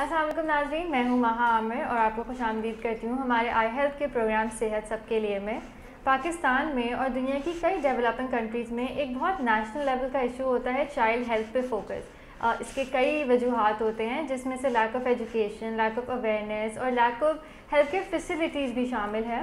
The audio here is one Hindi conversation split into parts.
असलम नाजरीन, मैं हूँ महा आमिर और आपको खुश आमदीद करती हूँ हमारे आई हेल्थ के प्रोग्राम सेहत सबके लिए में। पाकिस्तान में और दुनिया की कई डेवलपिंग कंट्रीज़ में एक बहुत नेशनल लेवल का इशू होता है चाइल्ड हेल्थ पे फोकस। इसके कई वजूहत होते हैं, जिसमें से lack of education lack of awareness और lack of health care facilities भी शामिल है।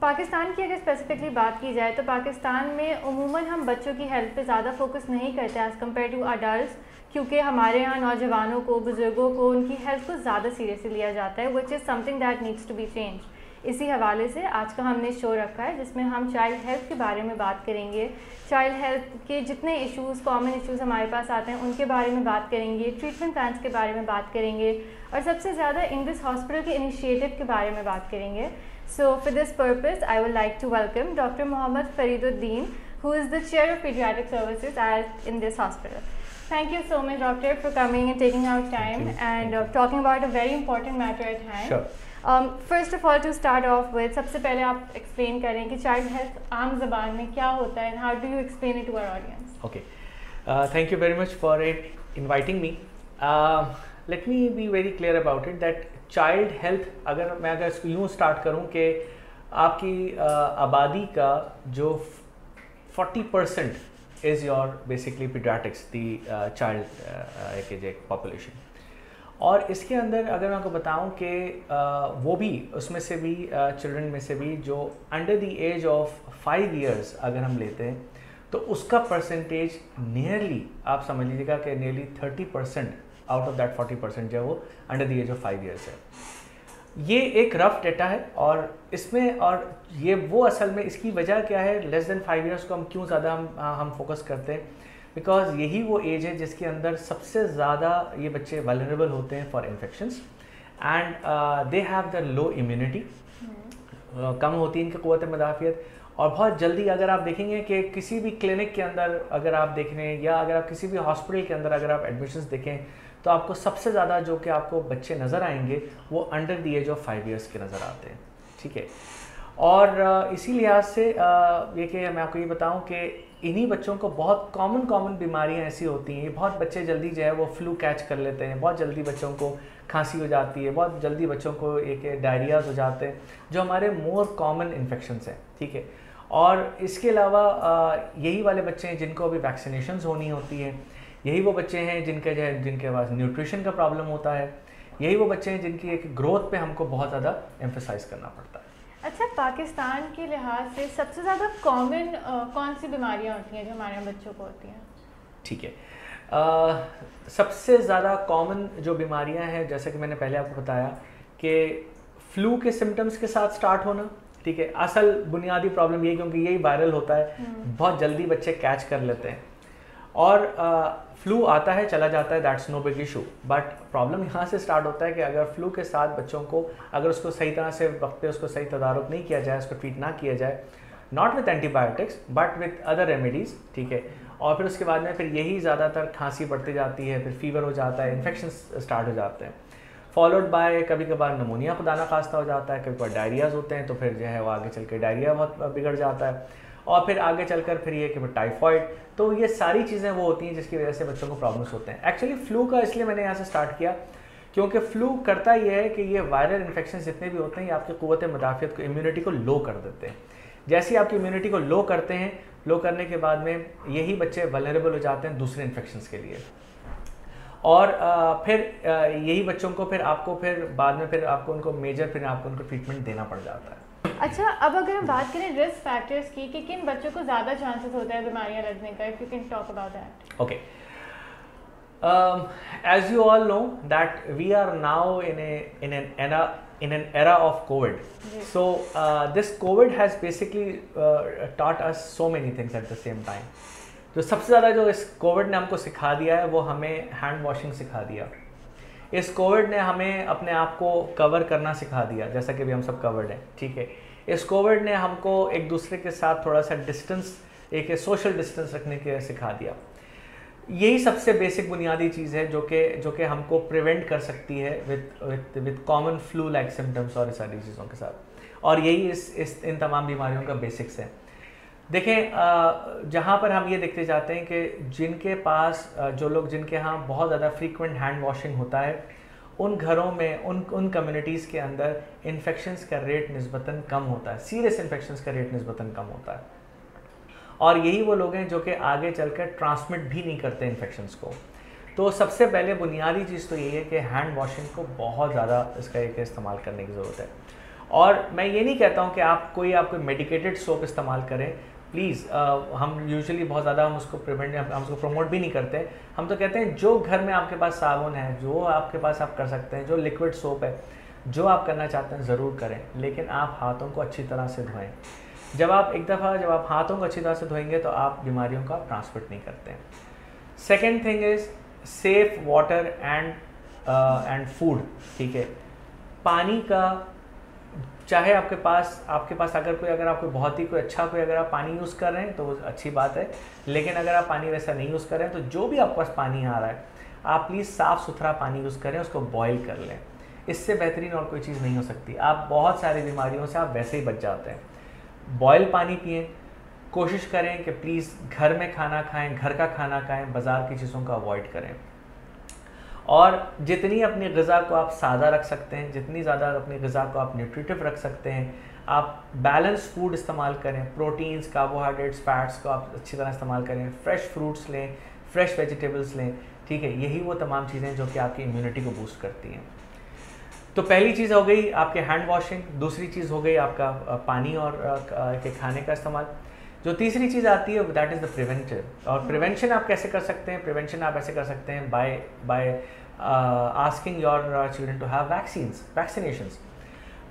पाकिस्तान की अगर स्पेसिफिकली बात की जाए तो पाकिस्तान में उमूमन हम बच्चों की हेल्थ पे ज़्यादा फोकस नहीं करते एज़ कंपेयर टू अडल्ट क्योंकि हमारे यहाँ नौजवानों को, बुज़ुर्गों को उनकी हेल्थ को ज़्यादा सीरियसली लिया जाता है which is something that needs to be change इसी हवाले से आज का हमने शो रखा है, जिसमें हम चाइल्ड हेल्थ के बारे में बात करेंगे। चाइल्ड हेल्थ के जितने इश्यूज़ कॉमन इश्यूज़ हमारे पास आते हैं, उनके बारे में बात करेंगे ट्रीटमेंट प्लान्स के बारे में बात करेंगे, और सबसे ज़्यादा दिस हॉस्पिटल के इनिशिएटिव के बारे में बात करेंगे। So for this purpose I would like to welcome doctor Mohammad Fariduddin who is the chair of pediatric services at in this hospital. Thank you so much, Doctor, for coming and taking out time and uh, talking about a very important matter at hand. Sure. Um, first of all, to start off with, सबसे पहले आप explain करें कि child health आम जबान में क्या होता है and how do you explain it to our audience? Okay. Uh, thank you very much for it, inviting me. Uh, let me be very clear about it that child health अगर मैं अगर इसको यूँ start करूँ कि आपकी uh, आबादी का जो 40 percent is your basically pediatrics the uh, child uh, population. और इसके अंदर अगर मैं आपको बताऊँ कि uh, वो भी उसमें से भी चिल्ड्रन uh, में से भी जो under the age of five years अगर हम लेते हैं तो उसका परसेंटेज नियरली आप समझ लीजिएगा कि nearly thirty percent out of that forty percent जो है वो under the age of five years है। ये एक रफ डेटा है और इसमें और ये वो असल में इसकी वजह क्या है? लेस देन फाइव ईयर्स को हम क्यों ज़्यादा हम हम फोकस करते हैं? बिकॉज़ यही वो एज है जिसके अंदर सबसे ज़्यादा ये बच्चे वलरेबल होते हैं for infections and they have the low immunity कम होती है इनकी क़वत मदाफ़ियत. और बहुत जल्दी अगर आप देखेंगे कि किसी भी क्लिनिक के अंदर अगर आप देख रहे हैं या अगर आप किसी भी हॉस्पिटल के अंदर अगर आप एडमिशन्स देखें तो आपको सबसे ज़्यादा जो कि आपको बच्चे नज़र आएँगे वो under the age of five years के नज़र आते हैं. ठीक है? और इसी लिहाज से ये कि मैं आपको ये बताऊँ कि इन्हीं बच्चों को बहुत कॉमन कॉमन बीमारियाँ ऐसी होती हैं बहुत बच्चे जल्दी जो है वो फ्लू कैच कर लेते हैं, बहुत जल्दी बच्चों को खांसी हो जाती है, बहुत जल्दी बच्चों को एक डायरियाज हो जाते हैं, जो हमारे मोर कॉमन इन्फेक्शंस हैं, ठीक है? और इसके अलावा यही वाले बच्चे हैं जिनको अभी वैक्सीनेशन होनी होती हैं, यही वो बच्चे हैं जिनके जो है, जिनके पास न्यूट्रिशन का प्रॉब्लम होता है, यही वो बच्चे हैं जिनकी एक ग्रोथ पे हमको बहुत ज़्यादा एम्फोसाइज करना पड़ता है। पाकिस्तान के लिहाज से सबसे ज़्यादा कॉमन कौन सी बीमारियाँ होती हैं जो हमारे बच्चों को होती हैं? ठीक है। आ, सबसे ज़्यादा कॉमन जो बीमारियाँ हैं जैसे कि मैंने पहले आपको बताया कि फ्लू के सिम्टम्स के साथ स्टार्ट होना ठीक है? असल बुनियादी प्रॉब्लम ये क्योंकि यही वायरल होता है। हम्म। बहुत जल्दी बच्चे कैच कर लेते हैं। और फ्लू आता है, चला जाता है that's no big issue but problem यहाँ से स्टार्ट होता है कि अगर फ्लू के साथ बच्चों को, अगर उसको सही तरह से वक्त पे उसको सही तदारुक नहीं किया जाए, उसको ट्रीट ना किया जाए not with antibiotics but with other remedies ठीक है? और फिर उसके बाद में फिर यही ज़्यादातर खांसी बढ़ती जाती है, फिर फीवर हो जाता है इन्फेक्शन स्टार्ट हो जाते हैं. फॉलोड बाय कभी कभार नमोनिया खुदाना खास्ता हो जाता है कभी कभार डायरियाज होते हैं तो फिर जो है वो आगे चल के डायरिया बहुत बिगड़ जाता है. और फिर आगे चलकर फिर ये कि टाइफॉइड तो ये सारी चीज़ें वो होती हैं जिसकी वजह से बच्चों को प्रॉब्लम्स होते हैं। एक्चुअली फ्लू का इसलिए मैंने यहाँ से स्टार्ट किया, क्योंकि फ्लू करता ये है कि ये वायरल इन्फेक्शन जितने भी होते हैं, ये आपकी क़वत मदाफ़ियत को इम्यूनिटी को लो कर देते हैं। जैसे ही आपकी इम्यूनिटी को लो करते हैं लो करने के बाद में यही बच्चे वलरेबल हो जाते हैं दूसरे इन्फेक्शन के लिए। और फिर यही बच्चों को फिर आपको फिर बाद में फिर आपको उनको मेजर फिर आपको उनको ट्रीटमेंट देना पड़ जाता है। अच्छा अब अगर हम बात करें रिस्क फैक्टर्स की कि किन बच्चों को ज़्यादा चांसेस होता है बीमारियाँ लगने का if you can talk about that okay as you all know that we are now in a in an era in an era of covid yes. so uh, this covid has basically uh, taught us so many things at the same time जो सबसे ज़्यादा जो इस कोविड ने हमको सिखा दिया है वो हमें हैंड वॉशिंग सिखा दिया इस कोविड ने हमें अपने आप को कवर करना सिखा दिया, जैसा कि भी हम सब कवर्ड हैं, ठीक है? इस कोविड ने हमको एक दूसरे के साथ थोड़ा सा डिस्टेंस एक सोशल डिस्टेंस रखने के सिखा दिया। यही सबसे बेसिक बुनियादी चीज़ है जो कि जो कि हमको प्रिवेंट कर सकती है with with common flu like symptoms और सारी चीज़ों के साथ। और यही इस इस, इन तमाम बीमारियों का बेसिक्स है। देखें जहाँ पर हम ये देखते जाते हैं कि जिनके पास जो लोग जिनके यहाँ बहुत ज़्यादा फ्रीक्वेंट हैंड वॉशिंग होता है, उन घरों में, उन उन कम्युनिटीज़ के अंदर इन्फेक्शंस का रेट नस्बता कम होता है सीरियस इन्फेक्शंस का रेट नस्बता कम होता है। और यही वो लोग हैं जो कि आगे चलकर ट्रांसमिट भी नहीं करते इन्फेक्शंस को। तो सबसे पहले बुनियादी चीज़ तो यही है कि हैंड वॉशिंग को बहुत ज़्यादा इसका एक इस्तेमाल करने की ज़रूरत है। और मैं ये नहीं कहता हूँ कि आप कोई आप कोई मेडिकेटेड सोप इस्तेमाल करें प्लीज़ हम यूजुअली बहुत ज़्यादा हम उसको प्रिवेंट हम उसको प्रमोट भी नहीं करते। हम तो कहते हैं, जो घर में आपके पास साबुन है, जो आपके पास आप कर सकते हैं, जो लिक्विड सोप है, जो आप करना चाहते हैं ज़रूर करें, लेकिन आप हाथों को अच्छी तरह से धोएँ। जब आप एक दफ़ा, जब आप हाथों को अच्छी तरह से धोएँगे तो आप बीमारियों का ट्रांसमिट नहीं करते हैं। Second thing is safe water and and food ठीक है। पानी का चाहे आपके पास आपके पास अगर कोई, अगर आपको बहुत ही कोई अच्छा कोई अगर आप पानी यूज़ कर रहे हैं तो अच्छी बात है। लेकिन अगर आप पानी वैसा नहीं यूज़ कर रहे हैं तो जो भी आपके पास पानी आ रहा है, आप प्लीज़ साफ़ सुथरा पानी यूज़ करें, उसको बॉयल कर लें। इससे बेहतरीन और कोई चीज़ नहीं हो सकती। आप बहुत सारी बीमारियों से आप वैसे ही बच जाते हैं। बॉयल पानी पिए। कोशिश करें कि प्लीज़ घर में खाना खाएँ, घर का खाना खाएँ, बाज़ार की चीज़ों का अवॉइड करें। और जितनी अपनी गज़ा को आप सादा रख सकते हैं, जितनी ज़्यादा अपनी गज़ा को आप न्यूट्रिटिव रख सकते हैं, आप बैलेंस फ़ूड इस्तेमाल करें प्रोटीन्स कार्बोहाइड्रेट्स फैट्स को आप अच्छी तरह इस्तेमाल करें फ्रेश फ्रूट्स लें फ्रेश वेजिटेबल्स लें, ठीक है? यही वो तमाम चीज़ें जो कि आपकी इम्यूनिटी को बूस्ट करती हैं। तो पहली चीज़ हो गई आपके हैंड वॉशिंग दूसरी चीज़ हो गई आपका पानी और के खाने का इस्तेमाल। जो तीसरी चीज़ आती है दैट इज़ द प्रिवेंटिव और प्रिवेंशन आप कैसे कर सकते हैं? प्रिवेंशन आप ऐसे कर सकते हैं by by asking your children to have vaccine vaccination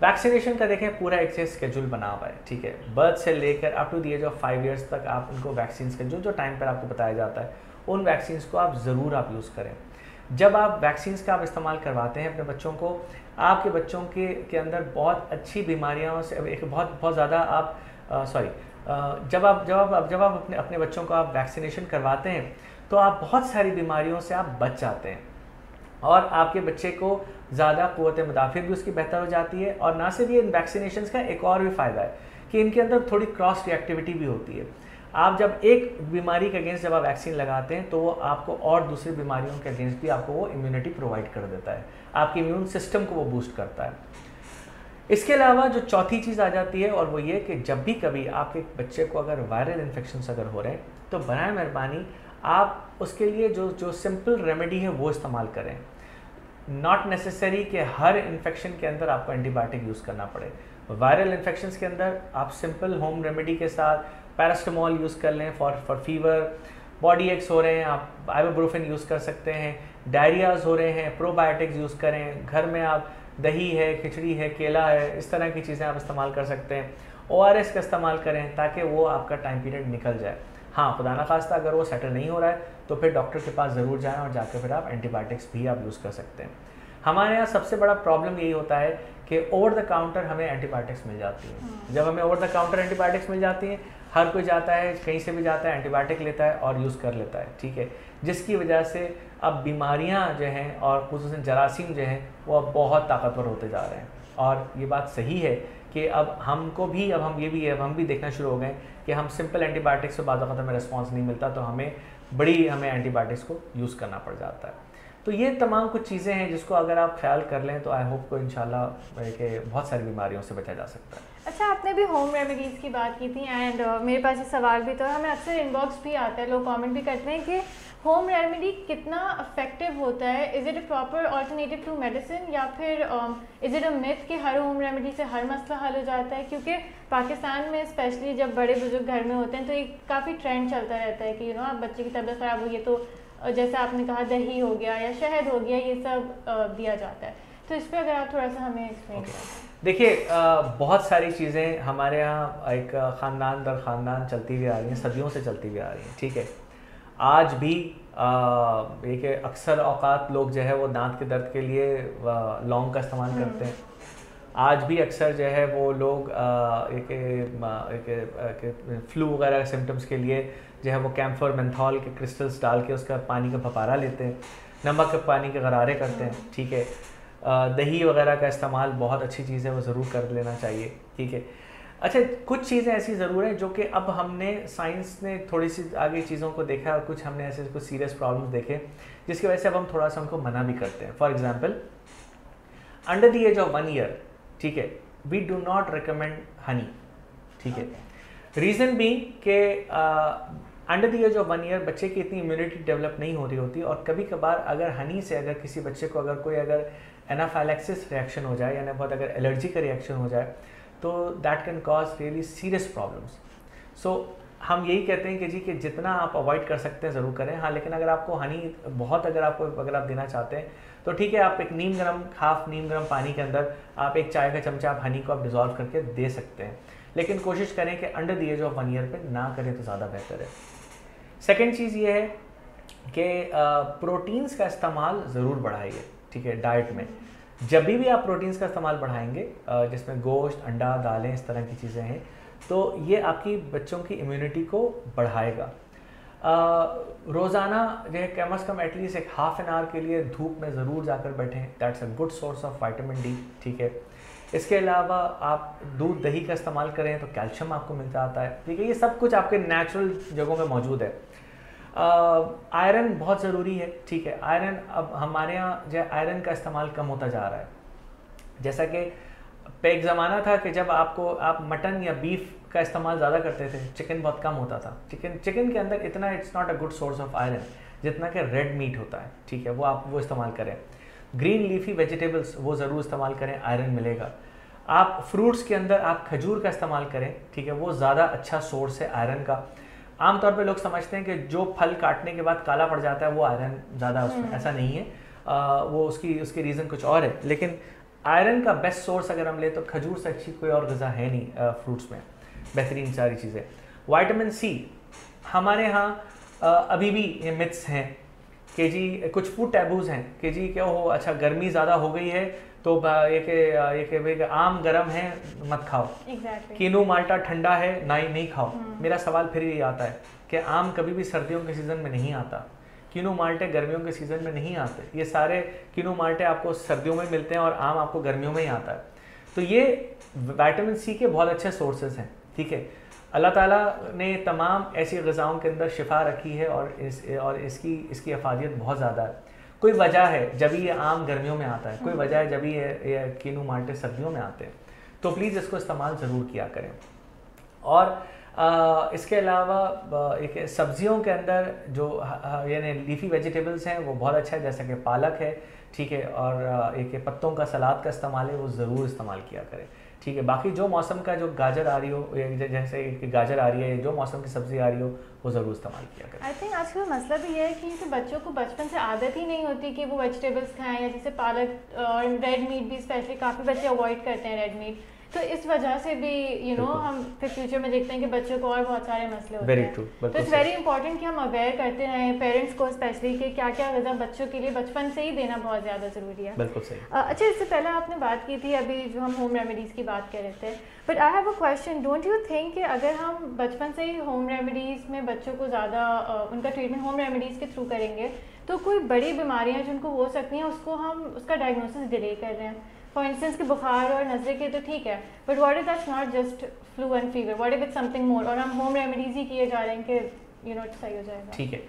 vaccination का देखें पूरा एक से स्केड्यूल बना हुआ है ठीक है? बर्थ से लेकर up to the age of five years तक आप उनको वैक्सीन का जो जो टाइम पर आपको बताया जाता है उन वैक्सीन को आप ज़रूर आप यूज़ करें। जब आप वैक्सीन का आप इस्तेमाल करवाते हैं अपने बच्चों को आपके बच्चों के के अंदर बहुत अच्छी बीमारियों से एक बहुत बहुत ज़्यादा आप सॉरी uh, जब आप जब आप जब आप अपने अपने बच्चों को आप वैक्सीनेशन करवाते हैं तो आप बहुत सारी बीमारियों से आप बच जाते हैं। और आपके बच्चे को ज़्यादा क़वत मुदाफ़ भी उसकी बेहतर हो जाती है, और ना सिर्फ़ ये इन वैक्सीनेशन का, एक और भी फ़ायदा है कि इनके अंदर थोड़ी क्रॉस रिएक्टिविटी भी होती है। आप जब एक बीमारी के अगेंस्ट जब आप वैक्सीन लगाते हैं तो वो आपको और दूसरी बीमारियों के अगेंस्ट भी आपको वो इम्यूनिटी प्रोवाइड कर देता है। आपके इम्यून सिस्टम को वो बूस्ट करता है। इसके अलावा जो चौथी चीज़ आ जाती है और वो ये कि जब भी कभी आपके बच्चे को अगर वायरल इन्फेक्शन अगर हो रहे हैं तो बर मेहरबानी आप उसके लिए जो जो सिंपल रेमेडी है वो इस्तेमाल करें। नॉट नेसेसरी कि हर इन्फेक्शन के अंदर आपको एंटीबायोटिक यूज़ करना पड़े। वायरल इन्फेक्शन के अंदर आप सिंपल होम रेमेडी के साथ पैरास्टमोल यूज़ कर लें for for fever body aches हो रहे हैं, आप आइबोब्रोफिन यूज़ कर सकते हैं डायरियाज हो रहे हैं प्रोबायोटिक्स यूज़ करें, घर में आप दही है खिचड़ी है केला है इस तरह की चीज़ें आप इस्तेमाल कर सकते हैं। ओ आर एस का इस्तेमाल करें ताकि वो आपका टाइम पीरियड निकल जाए। हाँ खुदा ना खास्ता अगर वो सेटल नहीं हो रहा है तो फिर डॉक्टर के पास ज़रूर जाएँ और जाकर फिर आप एंटीबायोटिक्स भी आप यूज़ कर सकते हैं। हमारे यहाँ सबसे बड़ा प्रॉब्लम यही होता है कि ओवर द काउंटर हमें एंटीबायोटिक्स मिल जाती है। हाँ। जब हमें ओवर द काउंटर एंटीबायोटिक्स मिल जाती हैं हर कोई जाता है कहीं से भी जाता है एंटीबायोटिक लेता है और यूज़ कर लेता है ठीक है? जिसकी वजह से अब बीमारियाँ जो हैं और खसूस जरासीम जो हैं वो अब बहुत ताकतवर होते जा रहे हैं। और ये बात सही है कि अब हमको भी अब हम ये भी अब हम भी देखना शुरू हो गए कि हम सिंपल एंटीबायोटिक्स से बाद में रिस्पॉन्स नहीं मिलता तो हमें बड़ी हमें एंटीबायोटिक्स को यूज़ करना पड़ जाता है। तो ये तमाम कुछ चीज़ें हैं जिसको अगर आप ख्याल कर लें तो आई होप को इन के बहुत सारी बीमारियों से बचा जा सकता है। अच्छा आपने भी होम रेमेडीज़ की बात की थी एंड uh, मेरे पास ये सवाल भी तो हमें अक्सर इनबॉक्स भी आता है लोग कमेंट भी करते हैं कि होम रेमेडी कितना इफ़ेक्टिव होता है? Is it a proper alternative to medicine या फिर इज़ इट अ मिथ कि हर होम रेमेडी से हर मसला हल हो जाता है? क्योंकि पाकिस्तान में स्पेशली जब बड़े बुज़ुर्ग घर में होते हैं तो एक काफ़ी ट्रेंड चलता रहता है कि यू नो आप बच्चे की तबीयत ख़राब हुई है तो जैसे आपने कहा दही हो गया या शहद हो गया ये सब दिया जाता है। तो इस पर अगर आप थोड़ा सा हमें एक्सप्लेन करें। देखिए बहुत सारी चीज़ें हमारे यहाँ एक ख़ानदान दर ख़ानदान चलती हुई आ रही हैं सदियों से चलती हुई आ रही हैं ठीक है? आज भी एक अक्सर अवकात लोग जो है वो दांत के दर्द के लिए लौंग का इस्तेमाल हम्म। करते हैं। आज भी अक्सर जो है वो लोग एक, एक, एक, एक फ्लू वगैरह सिम्टम्स के लिए जो है वो कैम्फर मेंथॉल के क्रिस्टल्स डाल के उसका पानी का भपारा लेते हैं। नमक के पानी के गरारे करते हैं ठीक है। दही वगैरह का इस्तेमाल बहुत अच्छी चीज़ है वो ज़रूर कर लेना चाहिए ठीक है। अच्छा कुछ चीज़ें ऐसी ज़रूर हैं जो कि अब हमने साइंस ने थोड़ी सी आगे चीज़ों को देखा और कुछ हमने ऐसे कुछ सीरियस प्रॉब्लम्स देखे, जिसकी वजह से अब हम थोड़ा सा उनको मना भी करते हैं। For example under the age of one year ठीक है we do not recommend honey ठीक है। रीज़न भी के under the age of one year बच्चे की इतनी इम्यूनिटी डेवलप नहीं हो रही होती और कभी कभार अगर हनी से अगर किसी बच्चे को अगर कोई अगर एनाफाइलेक्सिस रिएक्शन हो जाए, यानी बहुत अगर एलर्जी का रिएक्शन हो जाए तो that can cause really serious problems so हम यही कहते हैं कि जी कि जितना आप अवॉइड कर सकते हैं, ज़रूर करें। हाँ लेकिन अगर आपको हनी बहुत अगर आपको अगर आप देना चाहते हैं तो ठीक है, आप एक नीम गर्म हाफ़ नीम गर्म पानी के अंदर आप एक चाय का चमचा आप हनी को आप डिज़ोल्व करके दे सकते हैं। लेकिन कोशिश करें कि under the age of one year पर ना करें तो ज़्यादा बेहतर है। सेकेंड चीज़ ये है कि प्रोटीन्स का इस्तेमाल ज़रूर बढ़ाइए, ठीक है डाइट में। जब भी आप प्रोटीन्स का इस्तेमाल बढ़ाएँगे जिसमें गोश्त, अंडा, दालें, इस तरह की चीज़ें हैं तो ये आपकी बच्चों की इम्यूनिटी को बढ़ाएगा। रोज़ाना जो है, कम अज़ कम एटलीस्ट एक हाफ़ एन आवर के लिए धूप में ज़रूर जाकर बैठें। That's a good source of vitamin D ठीक है? इसके अलावा आप दूध, दही का इस्तेमाल करें तो कैल्शियम आपको मिलता आता है। ठीक है, ये सब कुछ आपके नेचुरल जगहों में मौजूद है। आयरन बहुत ज़रूरी है, ठीक है? आयरन अब हमारे यहाँ जो आयरन का इस्तेमाल कम होता जा रहा है। जैसा कि पे एक ज़माना था कि जब आपको, आप मटन या बीफ का इस्तेमाल ज़्यादा करते थे चिकन बहुत कम होता था। चिकन चिकन के अंदर इतना it's not a good source of iron जितना कि रेड मीट होता है, ठीक है? वो आप, वो इस्तेमाल करें। ग्रीन लीफी वेजिटेबल्स वो ज़रूर इस्तेमाल करें आयरन मिलेगा। आप फ्रूट्स के अंदर आप खजूर का इस्तेमाल करें, ठीक है? वो ज़्यादा अच्छा सोर्स है आयरन का। आमतौर पे लोग समझते हैं कि जो फल काटने के बाद काला पड़ जाता है वो आयरन ज़्यादा उसमें हम्म। ऐसा नहीं है। आ, वो उसकी उसकी रीज़न कुछ और है। लेकिन आयरन का बेस्ट सोर्स अगर हम ले तो खजूर से अच्छी कोई और गज़ा है नहीं आ, फ्रूट्स में। बेहतरीन सारी चीज़ें। वाइटामिन सी हमारे यहाँ अभी भी ये मिथ्स हैं। कि जी कुछ फ़ूड टैबूज हैं। कि जी क्या हो अच्छा गर्मी ज़्यादा हो गई है तो ये के ये के आम गरम है मत खाओ। Exactly. कीनू माल्टा ठंडा है ना ही नहीं खाओ। hmm. मेरा सवाल फिर ये आता है कि आम कभी भी सर्दियों के सीज़न में नहीं आता। कीनू माल्टे गर्मियों के सीज़न में नहीं आते। ये सारे कीनू माल्टे आपको सर्दियों में मिलते हैं और आम आपको गर्मियों में ही आता है। तो ये वाइटामिन सी के बहुत अच्छे सोर्सेज हैं ठीक है? अल्लाह ताला ने तमाम ऐसी गज़ाओं के अंदर शिफा रखी है और इस और इसकी इसकी अफादियत बहुत ज़्यादा है। कोई वजह है जब ये आम गर्मियों में आता है कोई वजह है जब ये, ये कीनू माल्टे सर्दियों में आते हैं तो प्लीज़ इसको इस्तेमाल ज़रूर किया करें। और आ, इसके अलावा एक सब्जियों के अंदर जो यानी लीफी वेजिटेबल्स हैं वो बहुत अच्छा है जैसा कि पालक है ठीक है और एक पत्तों का सलाद का इस्तेमाल है वो ज़रूर इस्तेमाल किया करें। ठीक है, बाकी जो मौसम का जो गाजर आ रही हो जैसे कि गाजर आ रही है जो मौसम की सब्ज़ी आ रही हो, वो ज़रूर इस्तेमाल किया करें। आई थिंक आजकल मसला भी ये है कि जैसे बच्चों को बचपन से आदत ही नहीं होती कि वो वेजिटेबल्स खाएँ, या जैसे पालक और रेड मीट भी स्पेशली काफ़ी बच्चे अवॉइड करते हैं रेड मीट तो इस वजह से भी यू you नो know, हम फिर फ्यूचर में देखते हैं कि बच्चों को और बहुत सारे मसले होते हैं। true, तो इट्स वेरी इंपॉर्टेंट कि हम अवेयर करते रहें पेरेंट्स को स्पेशली कि क्या क्या गज़ा बच्चों के लिए बचपन से ही देना बहुत ज़्यादा ज़रूरी है। बिल्कुल सही। अच्छा इससे पहले आपने बात की थी अभी जो हम होम रेमेडीज़ की बात कर रहे थे। But I have a question don't you think कि अगर हम बचपन से ही होम रेमेडीज़ में बच्चों को ज़्यादा उनका ट्रीटमेंट होम रेमेडीज़ के थ्रू करेंगे तो कोई बड़ी बीमारियाँ जिनको हो सकती हैं, उसको हम, उसका डायग्नोसिस डिले कर रहे हैं। फॉर इंस्टेंस कि बुखार और नजरे के तो ठीक है but what is that's not just flu and fever what is it something more और हम होम रेमेडीज ही किए जा रहे हैं कि यू नो सही हो जाएगा। ठीक है।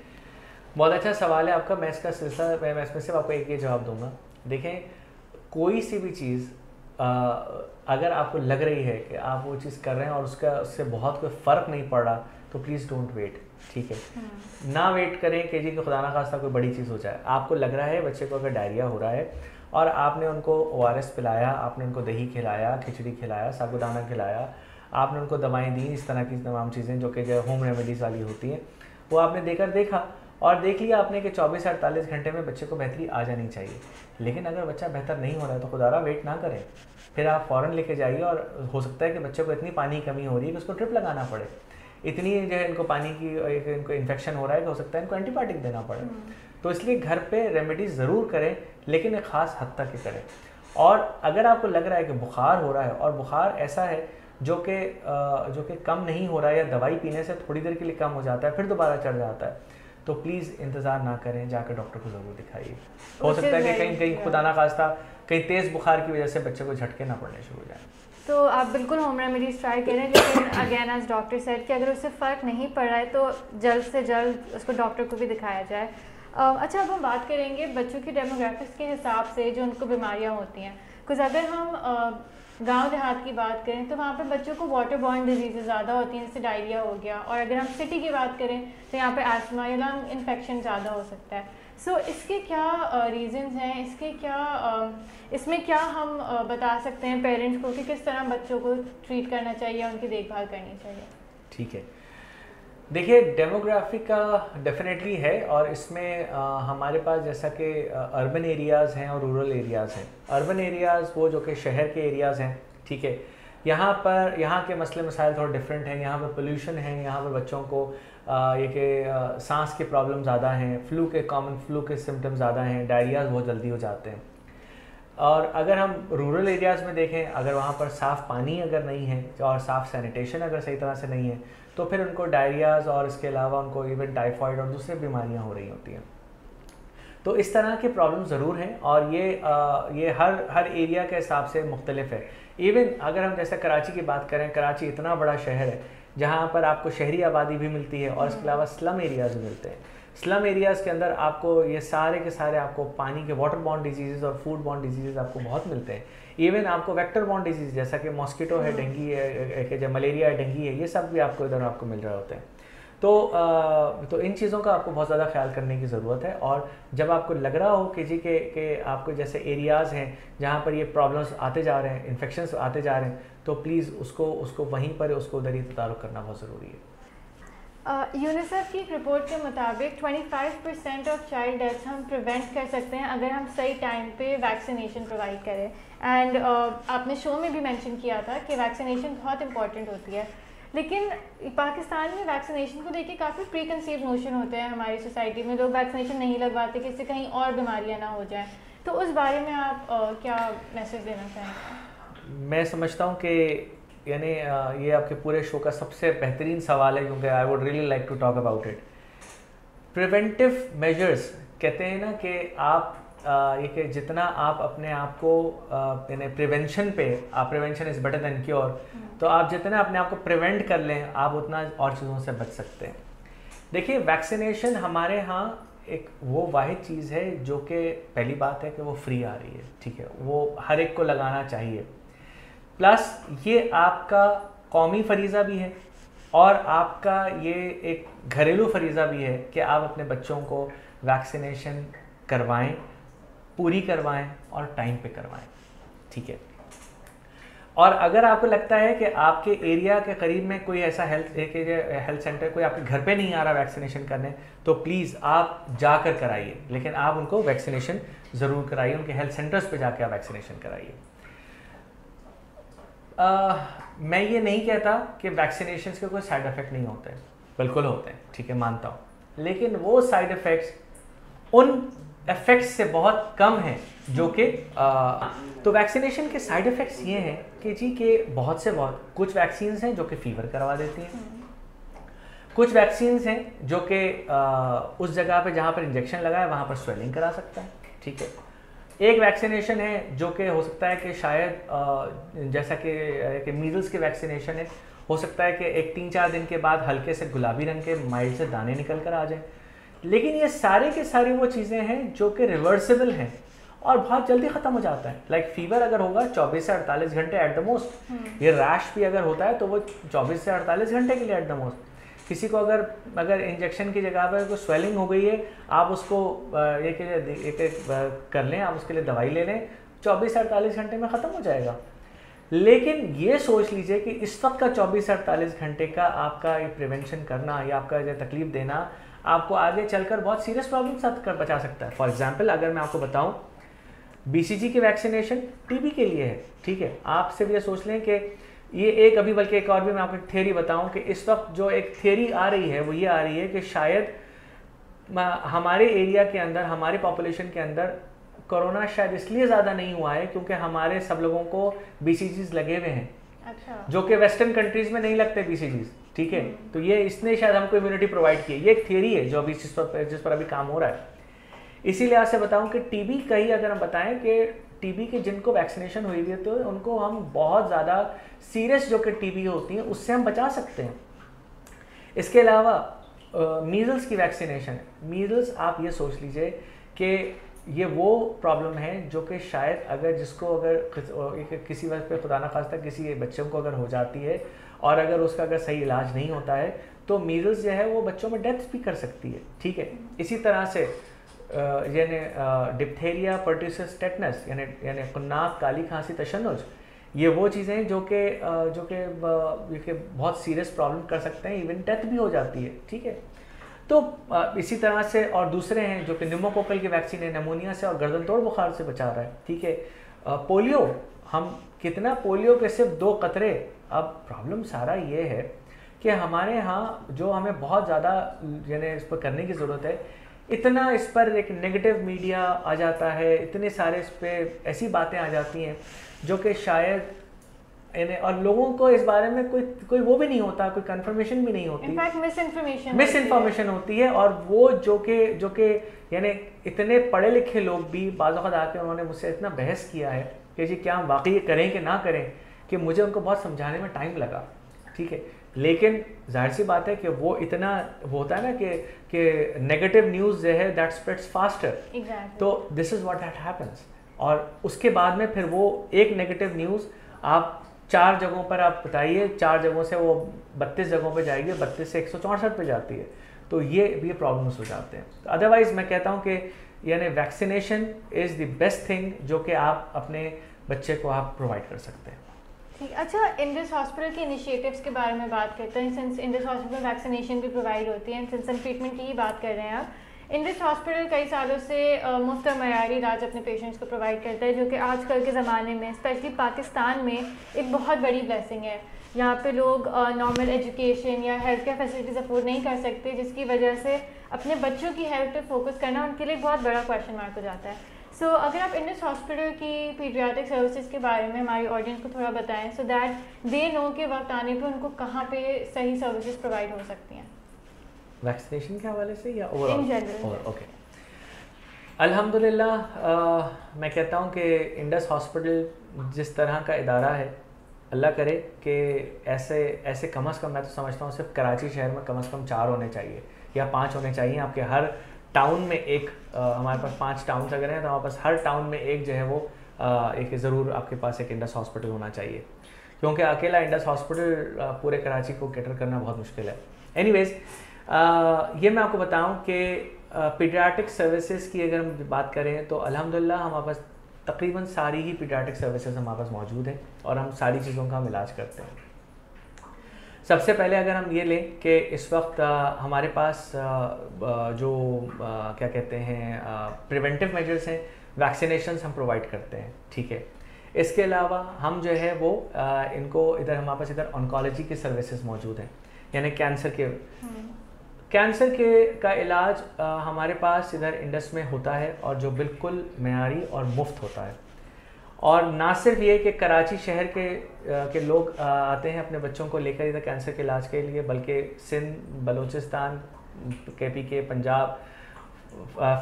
बहुत अच्छा सवाल है आपका, मैं इसका सिलसिला, मैं इसमें सिर्फ़ आपको एक ये जवाब दूँगा। देखें, कोई सी भी चीज़ अगर आपको लग रही है कि आप वो चीज़ कर रहे हैं और उसका, उससे बहुत कोई फ़र्क नहीं पड़ रहा तो प्लीज़ डोंट वेट ठीक है। hmm. ना वेट करें कि जी खुदा ना खास्ता कोई बड़ी चीज़ हो जाए। आपको लग रहा है बच्चे को अगर डायरिया हो रहा है और आपने उनको ओआरएस पिलाया आपने उनको दही खिलाया खिचड़ी खिलाया साबुदाना खिलाया आपने उनको दवाएँ दी इस तरह की तमाम चीज़ें जो कि जो होम रेमेडीज़ वाली होती हैं वो आपने देकर देखा और देख लिया आपने कि 24 से अड़तालीस घंटे में बच्चे को बेहतरी आ जानी चाहिए। लेकिन अगर बच्चा बेहतर नहीं हो रहा है तो खुदारा वेट ना करें। फिर आप फ़ौरन लेके जाइए और हो सकता है कि बच्चे को इतनी पानी की कमी हो रही है कि उसको ट्रिप लगाना पड़े। इतनी जो है इनको पानी की एक इनको इन्फेक्शन हो रहा है कि हो सकता है इनको एंटीबायोटिक देना पड़े। हम्म। तो इसलिए घर पे रेमेडीज़ ज़रूर करें लेकिन एक ख़ास हद तक ही करें। और अगर आपको लग रहा है कि बुखार हो रहा है और बुखार ऐसा है जो कि जो कि कम नहीं हो रहा है या दवाई पीने से थोड़ी देर के लिए कम हो जाता है फिर दोबारा चढ़ जाता है तो प्लीज़ इंतज़ार ना करें जाकर डॉक्टर को ज़रूर दिखाइए। हो सकता है कि कहीं कहीं खुदा ना खास्ता कहीं तेज़ बुखार की वजह से बच्चे को झटके ना पड़ने शुरू हो जाए। तो आप बिल्कुल होम रेमेडीज ट्राई करें, लेकिन अगेन एज डॉक्टर सेड कि अगर उससे फ़र्क नहीं पड़ रहा है तो जल्द से जल्द उसको डॉक्टर को भी दिखाया जाए। अच्छा अब हम बात करेंगे बच्चों की डेमोग्राफिक्स के हिसाब से जो उनको बीमारियाँ होती हैं। कुछ अगर हम गाँव देहात की बात करें तो वहाँ पर बच्चों को वाटर बॉर्न डिज़ीज़ ज़्यादा होती हैं, जैसे डायरिया हो गया। और अगर हम सिटी की बात करें तो यहाँ पर एस्मा या लंग इन्फेक्शन ज़्यादा हो सकता है। सो so, इसके क्या uh, हैं? इसके क्या इसमें क्या हम बता सकते हैं पेरेंट्स को कि किस तरह बच्चों को ट्रीट करना चाहिए उनकी देखभाल करनी चाहिए? ठीक है। देखिए डेमोग्राफी का डेफिनेटली है और इसमें आ, हमारे पास जैसा कि अर्बन एरियाज़ हैं और रूरल एरियाज़ हैं। अर्बन एरियाज़ वो जो कि शहर के एरियाज़ हैं ठीक है? यहाँ पर यहाँ के मसले मसाइल थोड़े डिफरेंट हैं यहाँ पर पोल्यूशन है यहाँ पर बच्चों को ये कि सांस के प्रॉब्लम ज़्यादा हैं फ्लू के कॉमन फ्लू के सिम्टम्स ज़्यादा हैं डायरियाज बहुत जल्दी हो जाते हैं। और अगर हम रूरल एरियाज़ में देखें अगर वहाँ पर साफ़ पानी अगर नहीं है और साफ़ सैनिटेशन अगर सही तरह से नहीं है तो फिर उनको डायरियाज़ और इसके अलावा उनको इवन टाइफाइड और दूसरी बीमारियाँ हो रही होती हैं। तो इस तरह के प्रॉब्लम ज़रूर हैं और ये आ, ये हर हर एरिया के हिसाब से मुख्तलिफ़ है। इवन अगर हम जैसे कराची की बात करें कराची इतना बड़ा शहर है जहाँ पर आपको शहरी आबादी भी मिलती है और इसके हम्म। अलावा स्लम एरियाज़ भी मिलते हैं स्लम एरियाज़ के अंदर आपको ये सारे के सारे आपको पानी के वाटर बॉन्ड डिज़ीज़ और फ़ूड बॉन्ड डिज़ीज़ आपको बहुत मिलते हैं इवन आपको वेक्टर बॉन्ड डिज़ीज़ जैसा कि मॉस्किटो है डेंगी हम्म। है मलेरिया है डेंगी है ये सब भी आपको इधर आपको मिल रहे होते हैं तो आ, तो इन चीज़ों का आपको बहुत ज़्यादा ख्याल करने की ज़रूरत है और जब आपको लग रहा हो कि जी के, के आपको जैसे एरियाज़ हैं जहाँ पर ये प्रॉब्लम्स आते जा रहे हैं इन्फेक्शंस आते जा रहे हैं तो प्लीज़ उसको उसको वहीं पर उसको उधर ही तदारुक करना बहुत ज़रूरी है। यूनिसेफ uh, की एक रिपोर्ट के मुताबिक 25 परसेंट ऑफ़ चाइल्ड डेथ हम प्रिवेंट कर सकते हैं अगर हम सही टाइम पे वैक्सीनेशन प्रोवाइड करें। एंड uh, आपने शो में भी मेंशन किया था कि वैक्सीनेशन बहुत इंपॉर्टेंट होती है। लेकिन पाकिस्तान में वैक्सीनेशन को देखिए काफ़ी प्री कंसीव नोशन होते हैं हमारी सोसाइटी में। लोग वैक्सीनेशन नहीं लगवाते कि इससे कहीं और बीमारियाँ ना हो जाएँ। तो उस बारे में आप आ, क्या मैसेज देना चाहेंगे? मैं समझता हूँ कि यानी ये आपके पूरे शो का सबसे बेहतरीन सवाल है क्योंकि I would really like to talk about it preventive measures कहते हैं ना कि आप ये कि जितना आप अपने आप को यानी प्रिवेंशन पे आप prevention is better than cure तो आप जितना अपने आप को प्रिवेंट कर लें आप उतना और चीज़ों से बच सकते हैं। देखिए वैक्सीनेशन हमारे यहाँ एक वो वाहिद चीज़ है जो कि पहली बात है कि वो फ्री आ रही है ठीक है? वो हर एक को लगाना चाहिए। प्लस ये आपका कौमी फरीज़ा भी है और आपका ये एक घरेलू फरीज़ा भी है कि आप अपने बच्चों को वैक्सीनेशन करवाएँ। पूरी करवाएँ और टाइम पे करवाएँ। ठीक है? और अगर आपको लगता है कि आपके एरिया के करीब में कोई ऐसा हेल्थ हेल्थ सेंटर कोई आपके घर पे नहीं आ रहा वैक्सीनेशन करने तो प्लीज़ आप जाकर कराइए। लेकिन आप उनको वैक्सीनेशन ज़रूर कराइए, उनके हेल्थ सेंटर्स पे जाकर आप वैक्सीनेशन कराइए। मैं ये नहीं कहता कि वैक्सीनेशन के कोई साइड इफ़ेक्ट नहीं होते बिल्कुल होते हैं। ठीक है, मानता हूँ। लेकिन वो साइड इफ़ेक्ट्स उन इफ़ेक्ट्स से बहुत कम हैं, जो कि तो वैक्सीनेशन के साइड इफ़ेक्ट्स ये हैं कि जी के बहुत से बहुत, कुछ वैक्सीन हैं जो कि फीवर करवा देती हैं। कुछ वैक्सीन हैं जो कि उस जगह पे जहाँ पर इंजेक्शन लगा है, वहाँ पर स्वेलिंग करा सकता है, ठीक है? एक वैक्सीनेशन है जो कि हो सकता है कि शायद जैसा कि मीजल्स के वैक्सीनेशन है, हो सकता है कि एक तीन चार दिन के बाद हल्के से गुलाबी रंग के माइल्ड से दाने निकल कर आ जाए। लेकिन ये सारे के सारी वो चीज़ें हैं जो कि रिवर्सिबल हैं और बहुत जल्दी ख़त्म हो जाता है। लाइक like फीवर अगर होगा 24 से 48 घंटे एट द मोस्ट ये रैश भी अगर होता है तो वो 24 से 48 घंटे के लिए एट द मोस्ट किसी को अगर अगर इंजेक्शन की जगह पर कोई स्वेलिंग हो गई है आप उसको एक एक, एक कर लें आप उसके लिए दवाई ले लें चौबीस से अड़तालीस घंटे में ख़त्म हो जाएगा। लेकिन ये सोच लीजिए कि इस वक्त का चौबीस से अड़तालीस घंटे का आपका ये प्रिवेंशन करना या आपका ये तकलीफ़ देना आपको आगे चलकर बहुत सीरियस प्रॉब्लम कर बचा सकता है। फॉर एग्ज़ाम्पल अगर मैं आपको बताऊँ बीसीजी की वैक्सीनेशन टीबी के लिए है ठीक है? आप सिर्फ़ ये सोच लें कि ये एक अभी बल्कि एक और भी मैं आपको थियरी बताऊँ कि इस वक्त जो एक थियरी आ रही है वो ये आ रही है कि शायद हमारे एरिया के अंदर हमारे पॉपुलेशन के अंदर कोरोना शायद इसलिए ज़्यादा नहीं हुआ है क्योंकि हमारे सब लोगों को बी लगे हुए हैं। अच्छा। जो कि वेस्टर्न कंट्रीज़ में नहीं लगते बी ठीक है। तो ये इसने शायद हमको इम्यूनिटी प्रोवाइड की ये एक थियरी है जो अभी जिस पर जिस पर अभी काम हो रहा है। इसीलिए आपसे बताऊँ कि टीबी का ही अगर हम बताएँ कि टीबी के जिनको वैक्सीनेशन हुई हुई है तो उनको हम बहुत ज़्यादा सीरियस जो कि टीबी होती हैं, उससे हम बचा सकते हैं। इसके अलावा मीज़ल्स की वैक्सीनेशन मीज़ल्स आप ये सोच लीजिए कि ये वो प्रॉब्लम है जो कि शायद अगर जिसको अगर किसी वक्त पे खुदा न खास्ता किसी बच्चे को अगर हो जाती है और अगर उसका अगर सही इलाज नहीं होता है तो मीज़ल्स जो है वो बच्चों में डेथ भी कर सकती है, ठीक है? इसी तरह से यानी डिप्थेरिया पर्टिसस टेटनस यानी यानी खुन्नाक, काली खांसी, तशनुज, ये वो चीज़ें हैं जो कि जो कि बहुत सीरियस प्रॉब्लम कर सकते हैं इवन डेथ भी हो जाती है, ठीक है? तो इसी तरह से और दूसरे हैं जो कि निमोकोकल की वैक्सीन है नमोनिया से और गर्दन तोड़ बुखार से बचा रहा है, ठीक है? पोलियो, हम कितना पोलियो के सिर्फ़ दो कतरे अब प्रॉब्लम सारा ये है कि हमारे यहाँ जो हमें बहुत ज़्यादा यानी इस पर करने की ज़रूरत है इतना इस पर एक नेगेटिव मीडिया आ जाता है इतने सारे इस पर ऐसी बातें आ जाती हैं जो कि शायद यानी और लोगों को इस बारे में कोई कोई वो भी नहीं होता कोई कंफर्मेशन भी नहीं होती। मिस इन्फॉर्मेशन मिस इन्फॉर्मेशन होती है और वो जो कि जो कि यानी इतने पढ़े लिखे लोग भी बाज़ आके उन्होंने मुझसे इतना बहस किया है कि जी क्या हम वाकई करें कि ना करें कि मुझे उनको बहुत समझाने में टाइम लगा ठीक है? लेकिन ज़ाहिर सी बात है कि वो इतना होता है ना कि कि नेगेटिव न्यूज़ जो है दैट स्प्रेड्स फास्टर तो this is what that happens और उसके बाद में फिर वो एक नेगेटिव न्यूज़ आप चार जगहों पर आप बताइए चार जगहों से वो बत्तीस जगहों पे जाएगी बत्तीस से एक सौ चौंसठ पर जाती है। तो ये भी प्रॉब्लम्स हो जाते हैं। तो अदरवाइज़ मैं कहता हूँ कि यानी vaccination is the best thing जो कि आप अपने बच्चे को आप प्रोवाइड कर सकते हैं। अच्छा इंडस हॉस्पिटल के इनिशिएटिव्स के बारे में बात करते हैं सिंस इंडस हॉस्पिटल में वैक्सीनेशन भी प्रोवाइड होती है सिंस हम ट्रीटमेंट की ही बात कर रहे हैं आप इंडस हॉस्पिटल कई सालों से मुफ़्त मैारी इलाज अपने पेशेंट्स को प्रोवाइड करता है, जो कि आजकल के ज़माने में स्पेशली पाकिस्तान में, एक बहुत बड़ी ब्लेसिंग है। यहाँ पे लोग नॉर्मल एजुकेशन या हेल्थ केयर फैसिलिटीज़ अफोर्ड नहीं कर सकते, जिसकी वजह से अपने बच्चों की हेल्थ पे फोकस करना उनके लिए बहुत बड़ा क्वेश्चन मार्क हो जाता है। सो so, अगर आप इंडस हॉस्पिटल की पीडियाटिक सर्विसेज़ के बारे में हमारी ऑडियंस को थोड़ा बताएँ सो दैट दे नो के वक्त आने पे उनको कहाँ पे सही सर्विसेज़ प्रोवाइड हो सकती हैं। वैक्सीनेशन के हवाले से या ओवरऑल इन जनरल ओके अल्हम्दुलिल्लाह मैं कहता हूँ कि इंडस हॉस्पिटल जिस तरह का इदारा है अल्लाह करे कि ऐसे ऐसे कम अज़ कम मैं तो समझता हूँ सिर्फ़ कराची शहर में कम अज़ कम चार होने चाहिए या पाँच होने चाहिए। आपके हर टाउन में एक आ, हमारे पास पाँच टाउन अगर हैं तो हमारे पास हर टाउन में एक जो है वो आ, एक ज़रूर आपके पास एक इंडस हॉस्पिटल होना चाहिए। क्योंकि अकेला इंडस हॉस्पिटल पूरे कराची को कैटर करना बहुत मुश्किल है। एनी ये मैं आपको बताऊँ कि पीडियाटिक सर्विसेज़ की अगर हम बात करें तो अल्हम्दुलिल्लाह हमारे पास तकरीबन सारी ही पीडियाटिक सर्विसेज़ हमारे पास मौजूद हैं और हम सारी चीज़ों का हम इलाज करते हैं। सबसे पहले अगर हम ये लें कि इस वक्त हमारे पास जो क्या कहते हैं प्रिवेंटिव मेजर्स हैं वैक्सीनेशन हम प्रोवाइड करते हैं ठीक है? इसके अलावा हम जो है वो इनको इधर हमारे पास इधर ऑनकोलॉजी की सर्विसेज़ मौजूद हैं यानी कैंसर के। कैंसर के का इलाज आ, हमारे पास इधर इंडस में होता है और जो बिल्कुल मैारी और मुफ़्त होता है। और ना सिर्फ़ ये कि कराची शहर के के लोग आते हैं अपने बच्चों को लेकर इधर कैंसर के इलाज के लिए, बल्कि सिंध, बलूचिस्तान के पी के पंजाब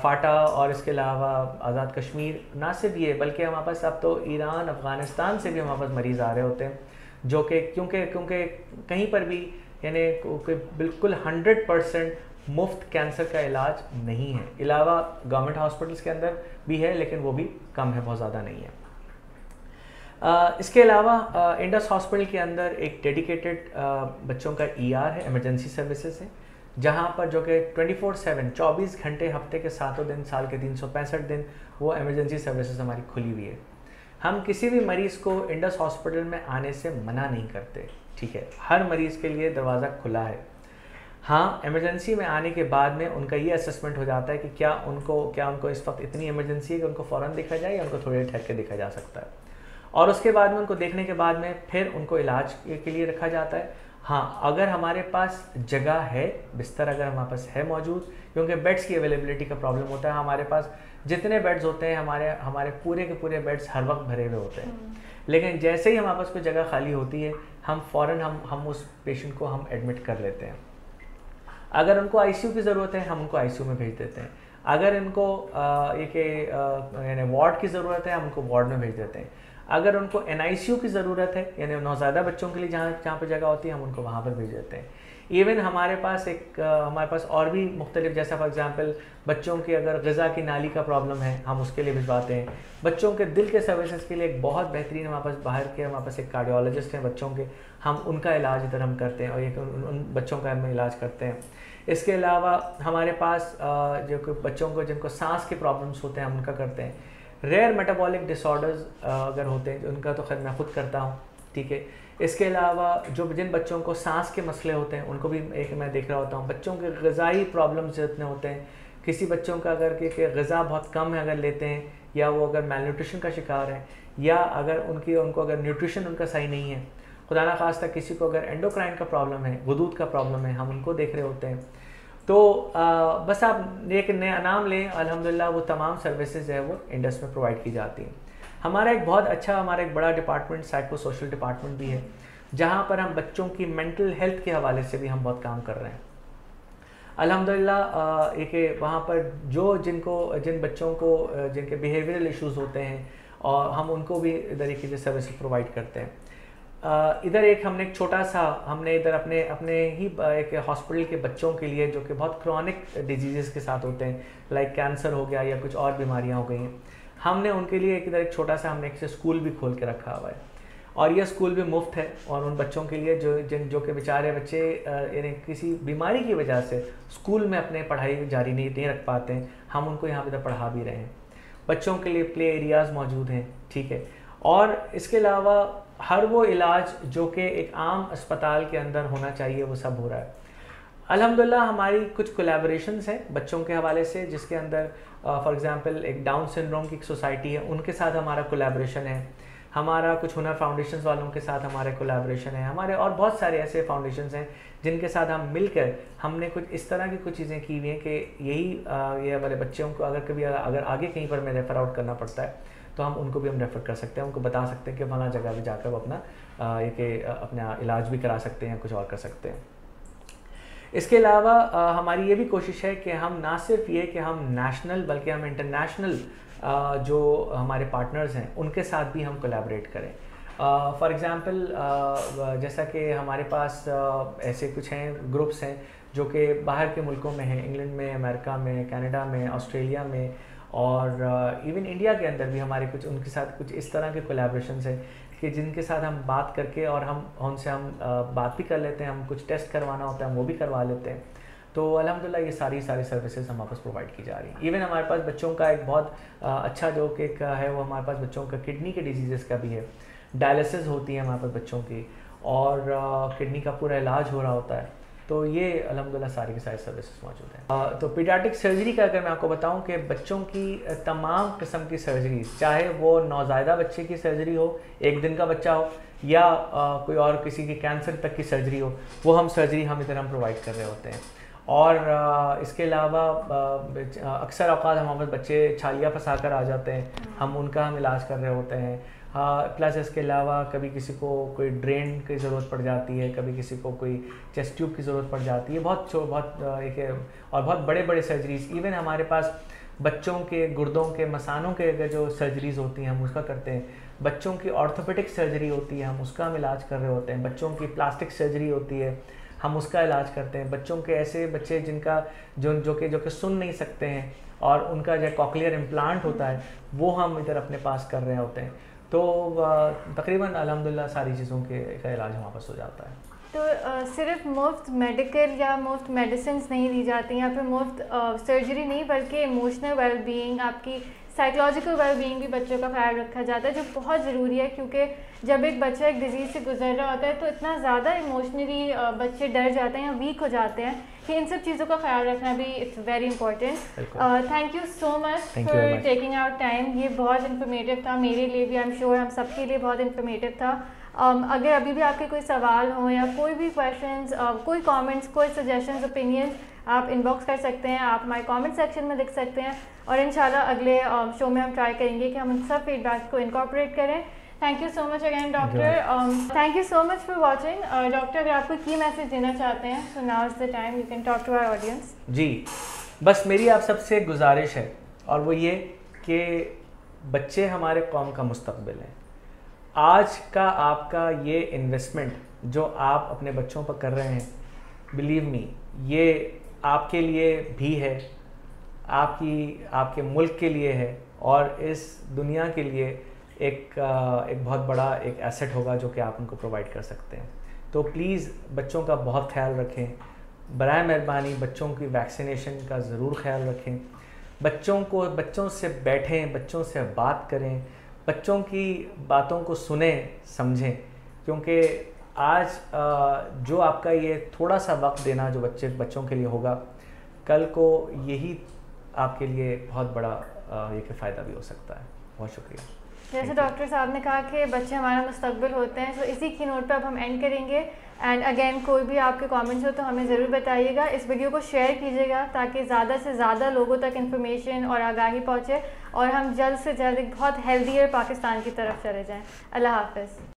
फाटा और इसके अलावा आज़ाद कश्मीर, ना सिर्फ़ ये, बल्कि हमारे पास अब तो ईरान, अफ़गानिस्तान से भी हमारे पास मरीज़ आ रहे होते हैं, जो कि, क्योंकि क्योंकि कहीं पर भी, यानी बिल्कुल हंड्रेड परसेंट मुफ़्त कैंसर का इलाज नहीं है। अलावा गवर्नमेंट हॉस्पिटल्स के अंदर भी है, लेकिन वो भी कम है, बहुत ज़्यादा नहीं है। इसके अलावा इंडस हॉस्पिटल के अंदर एक डेडिकेटेड बच्चों का ईआर e है इमरजेंसी सर्विसेज़ है, जहाँ पर जो कि 24 फोर सेवन चौबीस घंटे हफ़्ते के सातों दिन, साल के तीन सौ पैंसठ दिन, वो इमरजेंसी सर्विसेज़ हमारी खुली हुई है। हम किसी भी मरीज़ को इंडस हॉस्पिटल में आने से मना नहीं करते, ठीक है? हर मरीज़ के लिए दरवाज़ा खुला है। हाँ इमरजेंसी में आने के बाद में उनका ये असेसमेंट हो जाता है कि क्या उनको क्या उनको इस वक्त इतनी इमरजेंसी है कि उनको फ़ौरन देखा जाए या उनको थोड़ी देर ठहर के देखा जा सकता है। और उसके बाद में उनको देखने के बाद में फिर उनको इलाज के लिए रखा जाता है। हाँ अगर हमारे पास जगह है बिस्तर अगर हमारे पास है मौजूद क्योंकि बेड्स की अवेलेबिलिटी का प्रॉब्लम होता है हमारे पास जितने बेड्स होते हैं हमारे हमारे पूरे के पूरे बेड्स हर वक्त भरे हुए होते हैं। हम्म। लेकिन जैसे ही हमारे पास कोई जगह खाली होती है हम फ़ौर हम हम उस पेशेंट को हम एडमिट कर लेते हैं। अगर उनको आईसीयू की ज़रूरत है हम उनको आईसीयू में भेज देते हैं। अगर इनको एक यानी वार्ड की ज़रूरत है हम उनको वार्ड में भेज देते हैं। अगर उनको एनआईसीयू की ज़रूरत है, यानी नौज़ादा बच्चों के लिए जहाँ जहाँ पर जगह होती है, हम उनको वहाँ पर भेज देते हैं। इवन हमारे पास एक हमारे पास और भी मुख्तलिफ़, जैसा फॉर एग्ज़ाम्पल बच्चों की अगर गज़ा की नाली का प्रॉब्लम है, हम उसके लिए भिजवाते हैं। बच्चों के दिल के सर्विसेज़ के लिए एक बहुत बेहतरीन हमारे पास बाहर के, हमारे पास एक कार्डियोलॉजिस्ट हैं बच्चों के। हम उनका इलाज इधर हम करते हैं और एक उन बच्चों का हम इलाज करते हैं। इसके अलावा हमारे पास जो बच्चों को, जिनको सांस के प्रॉब्लम्स होते हैं, हम उनका करते हैं। रेयर मेटाबॉलिक डिसऑर्डर्स अगर होते हैं, उनका तो खैर मैं खुद करता हूँ, ठीक है। इसके अलावा जो जिन बच्चों को सांस के मसले होते हैं, उनको भी एक मैं देख रहा होता हूँ, बच्चों के गज़ाई प्रॉब्लम्स जितने होते हैं, किसी बच्चों का अगर कि गज़ा बहुत कम है अगर लेते हैं, या वो अगर मेल न्यूट्रिशन का शिकार है, या अगर उनकी, उनको अगर न्यूट्रिशन उनका सही नहीं है, खुदा ना खास तक किसी को अगर एंडोक्राइन का प्रॉब्लम है वदूद का प्रॉब्लम है, हम उनको देख रहे होते हैं। तो आ, बस आप एक नया नाम लें अलहमदिल्ला वो तमाम सर्विसेज़ है वो इंडस में प्रोवाइड की जाती हैं। हमारा एक बहुत अच्छा हमारा एक बड़ा डिपार्टमेंट साइको सोशल डिपार्टमेंट भी है जहाँ पर हम बच्चों की मेंटल हेल्थ के हवाले से भी हम बहुत काम कर रहे हैं। अलहमदिल्ला एक वहाँ पर जो जिनको जिन बच्चों को जिनके बिहेवियरल इश्यूज़ होते हैं और हम उनको भी तरीके से सर्विस प्रोवाइड करते हैं। इधर एक हमने एक छोटा सा, हमने इधर अपने अपने ही एक हॉस्पिटल के बच्चों के लिए जो कि बहुत क्रॉनिक डिज़ीज़ के साथ होते हैं लाइक कैंसर हो गया या कुछ और बीमारियाँ हो गई हैं, हमने उनके लिए एक इधर एक छोटा सा हमने एक स्कूल भी खोल के रखा हुआ है। और यह स्कूल भी मुफ़्त है और उन बच्चों के लिए जो, जिन, जो कि बेचारे बच्चे यानी किसी बीमारी की वजह से स्कूल में अपने पढ़ाई जारी नहीं नहीं रख पाते हैं, हम उनको यहाँ पर पढ़ा भी रहे हैं। बच्चों के लिए प्ले एरियाज़ मौजूद हैं, ठीक है। और इसके अलावा हर वो इलाज जो कि एक आम अस्पताल के अंदर होना चाहिए, वो सब हो रहा है। अल्हम्दुलिल्लाह हमारी कुछ कोलेबोरेशन हैं बच्चों के हवाले से, जिसके अंदर फॉर एग्ज़ाम्पल एक डाउन सिंड्रोम की एक सोसाइटी है, उनके साथ हमारा कोलेबोरेशन है। हमारा कुछ हुनर फाउंडेशन वालों के साथ हमारे कोलेबोरेशन है। हमारे और बहुत सारे ऐसे फाउंडेशन हैं, जिनके साथ हम मिलकर हमने कुछ इस तरह की कुछ चीज़ें की हुई हैं कि यही ये वाले बच्चों को अगर कभी, अगर आगे कहीं पर मैं रेफ़र आउट करना पड़ता है। तो हम उनको भी हम रेफ़र कर सकते हैं उनको बता सकते हैं कि फला जगह भी जाकर वो अपना ये कि अपना इलाज भी करा सकते हैं कुछ और कर सकते हैं। इसके अलावा हमारी ये भी कोशिश है कि हम ना सिर्फ़ ये कि हम नेशनल बल्कि हम इंटरनेशनल जो हमारे पार्टनर्स हैं उनके साथ भी हम कोलेबरेट करें। फॉर एग्ज़ाम्पल जैसा कि हमारे पास uh, ऐसे कुछ हैं ग्रुप्स हैं जो कि बाहर के मुल्कों में हैं इंग्लैंड में अमेरिका में कनाडा में ऑस्ट्रेलिया में और इवन इंडिया के अंदर भी हमारे कुछ, उनके साथ कुछ इस तरह के कोलेब्रेशन हैं कि जिनके साथ हम बात करके और हम, उनसे हम बात भी कर लेते हैं, हम कुछ टेस्ट करवाना होता है, हम वो भी करवा लेते हैं। तो अलहमदिल्ला ये सारी सारी सर्विसेज़ हमारे पास प्रोवाइड की जा रही हैं। इवन हमारे पास बच्चों का एक बहुत अच्छा जो कि है, वो हमारे पास बच्चों का किडनी के डिज़ीज़ का भी है। डायलिसिस होती है हमारे पास बच्चों की और किडनी का पूरा इलाज हो रहा होता है। तो ये अलहमदिल्ला सारी की सारी सर्विसेज़ मौजूद हैं। तो पीडियाटिक सर्जरी का अगर मैं आपको बताऊँ कि बच्चों की तमाम किस्म की सर्जरी चाहे वो नौजायदा बच्चे की सर्जरी हो एक दिन का बच्चा हो या आ, कोई और किसी की कैंसर तक की सर्जरी हो वो हम सर्जरी हम इधर हम प्रोवाइड कर रहे होते हैं। और आ, इसके अलावा अक्सर अवकात हमारे बच्चे छालियाँ फंसा कर आ जाते हैं हम उनका हम इलाज कर रहे होते हैं। प्लस इसके अलावा कभी किसी को कोई ड्रेन की ज़रूरत पड़ जाती है, कभी किसी को कोई चेस्ट ट्यूब की ज़रूरत पड़ जाती है, बहुत बहुत एक, और बहुत बड़े बड़े सर्जरीज इवन हमारे पास बच्चों के, गुर्दों के, मसानों के अगर जो सर्जरीज होती हैं, हम उसका करते हैं। बच्चों की ऑर्थोपेटिक सर्जरी होती है, हम उसका हम इलाज कर रहे होते हैं। बच्चों की प्लास्टिक सर्जरी होती है, हम उसका इलाज करते हैं। बच्चों के ऐसे बच्चे जिनका, जो जो कि जो कि सुन नहीं सकते हैं, और उनका जो कॉकलियर इम्प्लांट होता है, वो हम इधर अपने पास कर रहे होते हैं। तो तकरीबन अलहमदिल्ला सारी चीज़ों के का इलाज वहाँ पर हो जाता है। तो आ, सिर्फ़ मुफ़्त मेडिकल या मुफ़्त मेडिसिन नहीं दी जाती या फिर मुफ़्त सर्जरी नहीं बल्कि इमोशनल वेलबींग आपकी साइकोलॉजिकल वेलबींग भी बच्चों का ख्याल रखा जाता है जो बहुत ज़रूरी है क्योंकि जब एक बच्चा एक डिज़ीज़ से गुजर रहा होता है तो इतना ज़्यादा इमोशनली बच्चे डर जाते हैं या वीक हो जाते हैं कि इन सब चीज़ों का ख्याल रखना भी it's very important thank you so much for taking out time ये बहुत इन्फॉर्मेटिव था मेरे लिए भी आई एम श्योर हम सबके लिए बहुत इन्फॉर्मेटिव था. um, अगर अभी भी आपके कोई सवाल हो या कोई भी क्वेश्चन uh, कोई कॉमेंट्स कोई सजेशन ओपिनियन आप इनबॉक्स कर सकते हैं आप हमारे कमेंट सेक्शन में लिख सकते हैं. और इन अगले शो um, में हम ट्राई करेंगे कि हम उन सब फीडबैक को इनकॉपरेट करें। Thank you so much again doctor thank you so much for watching doctor अगर आपको की मैसेज देना चाहते हैं so now is the time you can talk to our audience जी बस मेरी आप सबसे गुजारिश है और वो ये कि बच्चे हमारे कौम का मुस्तबिल हैं। आज का आपका ये इन्वेस्टमेंट जो आप अपने बच्चों पर कर रहे हैं बिलीव मी ये आपके लिए भी है आपकी, आपके मुल्क के लिए है और इस दुनिया के लिए एक एक बहुत बड़ा एक एसेट होगा जो कि आप उनको प्रोवाइड कर सकते हैं। तो प्लीज़ बच्चों का बहुत ख्याल रखें। बर मेहरबानी, बच्चों की वैक्सीनेशन का ज़रूर ख्याल रखें। बच्चों को, बच्चों से बैठें, बच्चों से बात करें, बच्चों की बातों को सुने, समझें। क्योंकि आज जो आपका ये थोड़ा सा वक्त देना जो बच्चे, बच्चों के लिए होगा, कल को यही आपके लिए बहुत बड़ा ये फ़ायदा भी हो सकता है। बहुत शुक्रिया। जैसे डॉक्टर साहब ने कहा कि बच्चे हमारा मुस्तबिल होते हैं तो इसी की नोट पर अब हम एंड करेंगे। एंड अगेन कोई भी आपके कमेंट्स हो तो हमें ज़रूर बताइएगा। इस वीडियो को शेयर कीजिएगा ताकि ज़्यादा से ज़्यादा लोगों तक इन्फॉर्मेशन और आगाही पहुँचे और हम जल्द से जल्द एक बहुत हेल्दियर पाकिस्तान की तरफ़ चले जाएँ। अल्लाह हाफ़